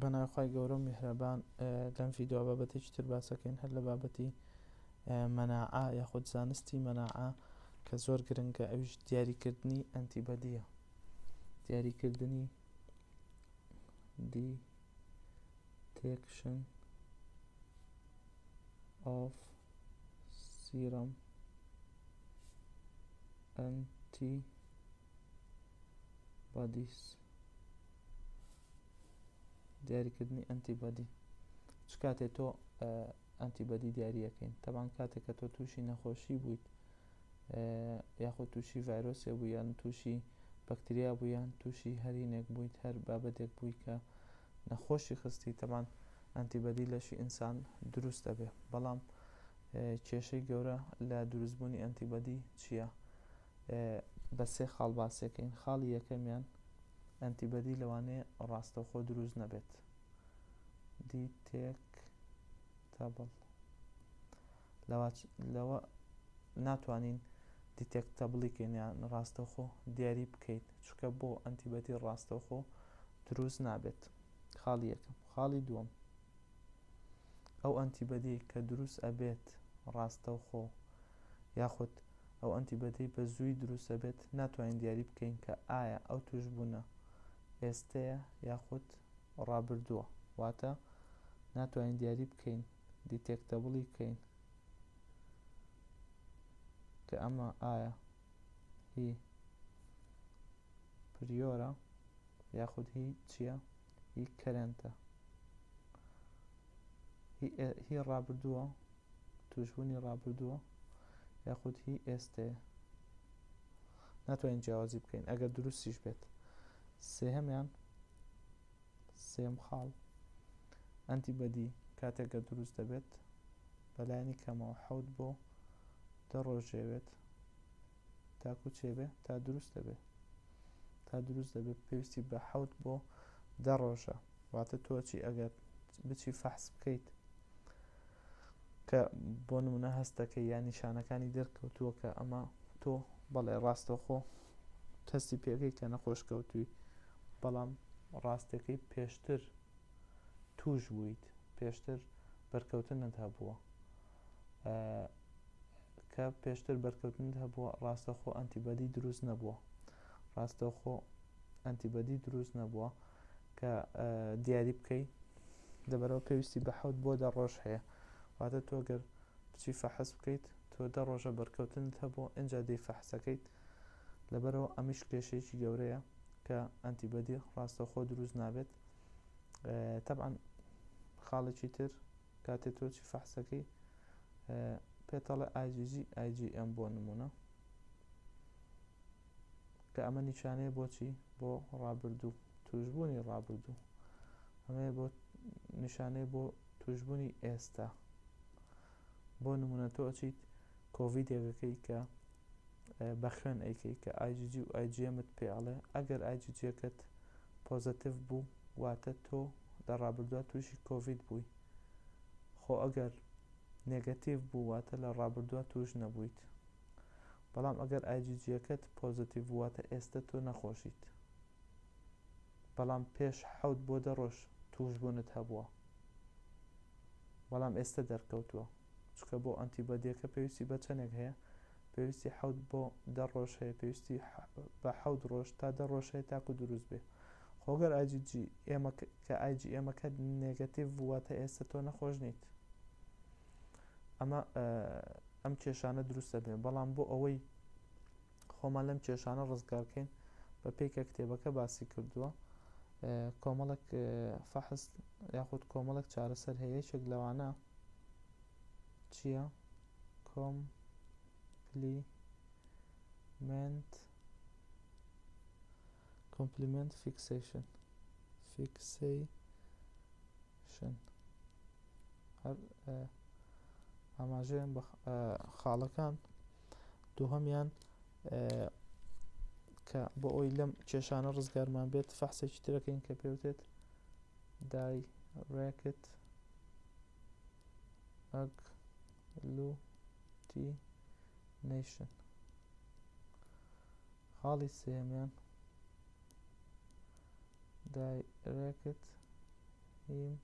بەناوی خوای گەورەو میهرەبان لەم ڤیدۆا بابەتێکی تر باسەکەین هەر لە بابەتی مەناعا یاخود زانستی مەناعا کە زۆر گرنگە ئەویش دیاریکردنی ئەنتیبەدیە دیاریکردنی دی تێکشن of serum anti بادیس دیاریکردنی ئەنتیبادی چ کاتێ تۆ ئەنتیبەدی دیارریەکەین تەبان کاتێک کە تۆ تووشی نەخۆشی بوویت یاخود تووشی ڤایرۆسێ بوو یان تووشی بەکتریا بوو یان تووشی هەرینێک بوویت هەر بابەتێک بووی کە نەخۆشی خستی تەمان ئەنتیبەدی لەشی ئینسان دروست دەبێ بەڵام کێشەی گەورە لە دروستبوونی ئەنتیبەدی چییە؟ بە سێ خاڵ باسیەکەین، خاڵی یەکەمیان ئەنتی بەدی لەوانەیە ڕاستەوخۆ دروست نەبێت دیتێک تەبڵ لەوە ناتوانین دیتێک تەبڵی کەینیان ڕاستەوخۆ دیاری بکەیت چکە بۆ ئەنتی بەدی ڕاستەوخۆ دروست نابێت خاڵی یەکەم خاڵی دووەم ئەو ئەنتیبەدی کە دروست ئەبێت ڕاستەوخۆ یاخود ئەو ئەنتی بەدەی بە زووی دروست دەبێت، ناتوانین دیاری بکەین کە ئایا ئەو توشبوونە ئێستەیە یاخود ڕابردووە، واتە ناتوانین دیاری بکەین، Detectable، ی بکەین کە ئەمە ئایا هی پریۆرە یاخود هی چیە. هی کەرەنتە هی ڕابردووە توشبوونی ڕابردووە یاخود هی ئێستەیە ناتوانین جیاوازی بکەین ئەگەر دروستیش بێت سێهمیان سێم خاڵ ئەنتی بەدی کاتێکگە دروست دەبێت بەلایانی کەمەوە حەوت بۆ دەڕۆژێوێت تاکو چێ بێ تا دروست دەبێ تا دروست دەبێت پێویستی بە حوت بۆ دە ڕۆژە واتە تۆچی ئەگەر بچی فەحس بکەیت کە بۆ نمونە هەستەکە یا نیشانەکانی دەرکەوتووە کە ئەمە تۆ بەڵێ ڕاستەخۆ تەستی پێگەی کە نەخۆش کەوتووی بەڵام ڕاستەکەی پێشتر توش بوویت پێشتر بەرکەوتنت هەبووە کە پێشتر بەرکەوتنت هەبووە ڕاستەخۆ ئەنتیبەدی دروست نەبووە ڕاستەخۆ ئەنتیبەدی دروست نەبووە کە دیاری بکەی دەبەرەوە پێویستی بە حوت بۆ دە ڕۆژ هەیە واتە تۆگەر بچی فەحس بکەیت تۆ دە ڕۆژە بەرکەوتنت هەبوو ئەجا دەی فەحسەکەیت لەبەرەوە ئەمیش کێشەیەکی گەورەیە کە ئەنتیبەدی ڕاستەخۆ دروست نابێت تەبان خاڵێکی تر کاتێ تۆ چی فەحسەکەی پێت ئەڵێ IgG IgM بۆ نمونە کە ئەمە نیشانەیە بۆچی بۆ ڕابردوو توشببوونی ڕابردوو ئەمە بۆ نیشانەیە بۆ توشببوونی ئێستا بۆ نمونە تۆ ئەچیت کۆڤیدێکەکەی کە بەخوێن ئەیکەی کە IgG و IgM ت پێ ئەڵێ ئەگەر IgG ەکەت پۆزەتیڤ بوو واتە تۆ لە ڕابردووا تووشی کۆڤید بووی خۆ ئەگەر نێگەتیڤ بوو واتە لە ڕابردووا تووش نەبوویت بەڵام ئەگەر IgG ەکەت پۆزەتیڤ بوو واتە ئێستە تۆ نەخۆشیت بەڵام پێش حەوت بۆ دە ڕۆژ تووشبوونت هەبووە بەڵام ئێستە دەرکەوتووە. چونکە بۆ ئەنتی بەدیەکە پێویستی بە چەندێک هەیە پێویستی حەوت بۆ دە ڕۆژ هەیە پێویستی بە حەوت ڕۆژ تا دە ڕۆژ هەیە تاکو دروست بێ خۆگەر ئاجی جی ئێمە کە ئایجی ئێمەکە نێگەتیڤ بووە تا ئێستا تۆ نەخۆش نیت ئەمە ئەم کێشانە دروست دەبێ بەڵام بۆ ئەوەی خۆمان لەم کێشانە ڕزگار کەین بە پێی کە کتێبەکە باسی کردووە کۆمەڵک فەحس یاخود کۆمەڵک چارەسەر هەیە یەکێک لەوانە چییە کۆم پلی منت کۆمپلیمنت فیکسیشن فیکسیشن هەر ئاماژەیان بە خاڵەکان دووهەمیان کە بۆ ئەوی لەم کێشانە ڕزگارمان بێت فەحسێکی ترەکەین کە پێوتێت دای ڕێکت ئەگ لو تی نەیشن خاڵی سێمیان دای ڕێکت هیم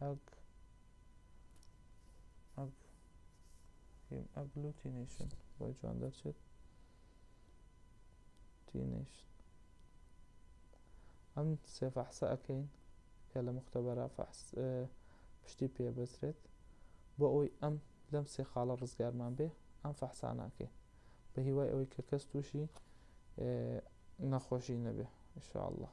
ئەگ ئەگ هیم ئەگلوتینەیشن بۆی جوان دەرچێت تینەیشن ئەم سێ فەحسە ئەکەین کە لە مختبەرە فەحس پشتی پێ بەسرێت بۆ ئەوی ئەم لەم سێ خاڵە ڕزگارمان بێ ئەم فەحساناکەین بە هیوای ئەوەی کە کەس تووشی نەخۆشی نەبێ انشاءالله